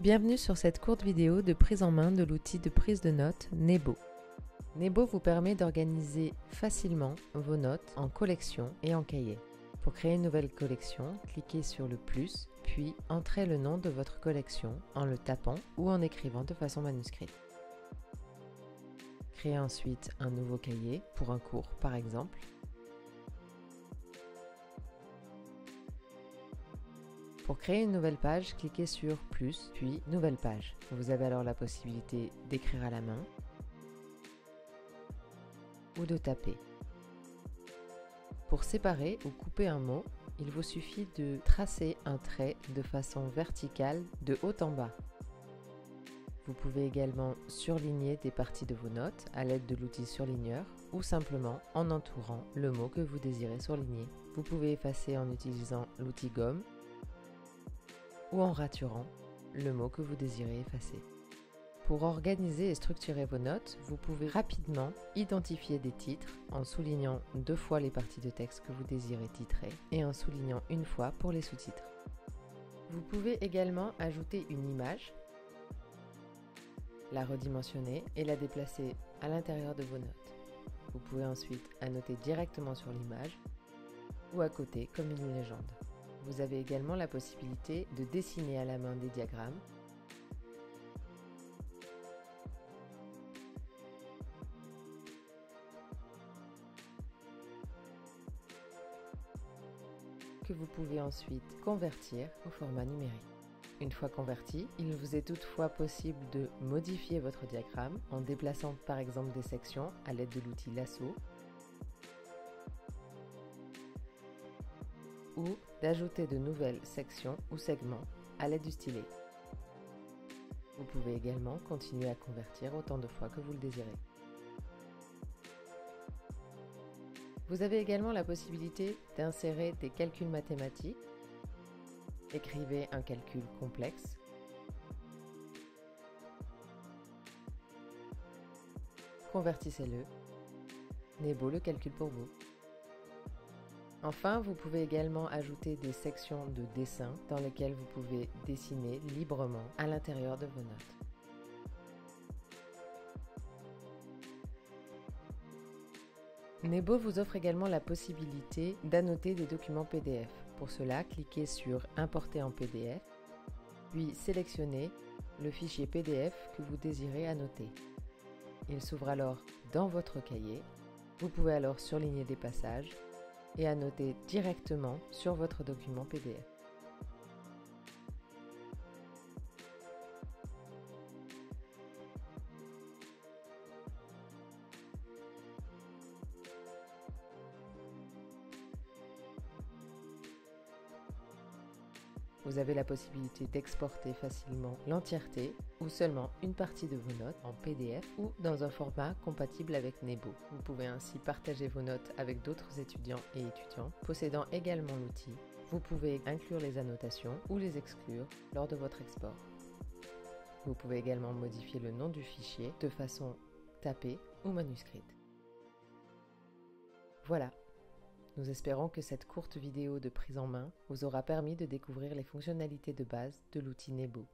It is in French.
Bienvenue sur cette courte vidéo de prise en main de l'outil de prise de notes Nebo. Nebo vous permet d'organiser facilement vos notes en collection et en cahier. Pour créer une nouvelle collection, cliquez sur le plus, puis entrez le nom de votre collection en le tapant ou en écrivant de façon manuscrite. Créez ensuite un nouveau cahier pour un cours par exemple Pour créer une nouvelle page, cliquez sur Plus, puis Nouvelle page. Vous avez alors la possibilité d'écrire à la main ou de taper. Pour séparer ou couper un mot, il vous suffit de tracer un trait de façon verticale de haut en bas. Vous pouvez également surligner des parties de vos notes à l'aide de l'outil surligneur ou simplement en entourant le mot que vous désirez surligner. Vous pouvez effacer en utilisant l'outil gomme ou en raturant le mot que vous désirez effacer. Pour organiser et structurer vos notes, vous pouvez rapidement identifier des titres en soulignant deux fois les parties de texte que vous désirez titrer et en soulignant une fois pour les sous-titres. Vous pouvez également ajouter une image, la redimensionner et la déplacer à l'intérieur de vos notes. Vous pouvez ensuite annoter directement sur l'image ou à côté comme une légende. Vous avez également la possibilité de dessiner à la main des diagrammes que vous pouvez ensuite convertir au format numérique. Une fois converti, il vous est toutefois possible de modifier votre diagramme en déplaçant par exemple des sections à l'aide de l'outil lasso ou d'ajouter de nouvelles sections ou segments à l'aide du stylet. Vous pouvez également continuer à convertir autant de fois que vous le désirez. Vous avez également la possibilité d'insérer des calculs mathématiques. Écrivez un calcul complexe. Convertissez-le. Nebo le calcul pour vous. Enfin, vous pouvez également ajouter des sections de dessin dans lesquelles vous pouvez dessiner librement à l'intérieur de vos notes. Nebo vous offre également la possibilité d'annoter des documents PDF. Pour cela, cliquez sur Importer en PDF, puis sélectionnez le fichier PDF que vous désirez annoter. Il s'ouvre alors dans votre cahier. Vous pouvez alors surligner des passages et à noter directement sur votre document PDF. Vous avez la possibilité d'exporter facilement l'entièreté ou seulement une partie de vos notes en PDF ou dans un format compatible avec Nebo. Vous pouvez ainsi partager vos notes avec d'autres étudiants et étudiants possédant également l'outil. Vous pouvez inclure les annotations ou les exclure lors de votre export. Vous pouvez également modifier le nom du fichier de façon tapée ou manuscrite. Voilà, nous espérons que cette courte vidéo de prise en main vous aura permis de découvrir les fonctionnalités de base de l'outil Nebo.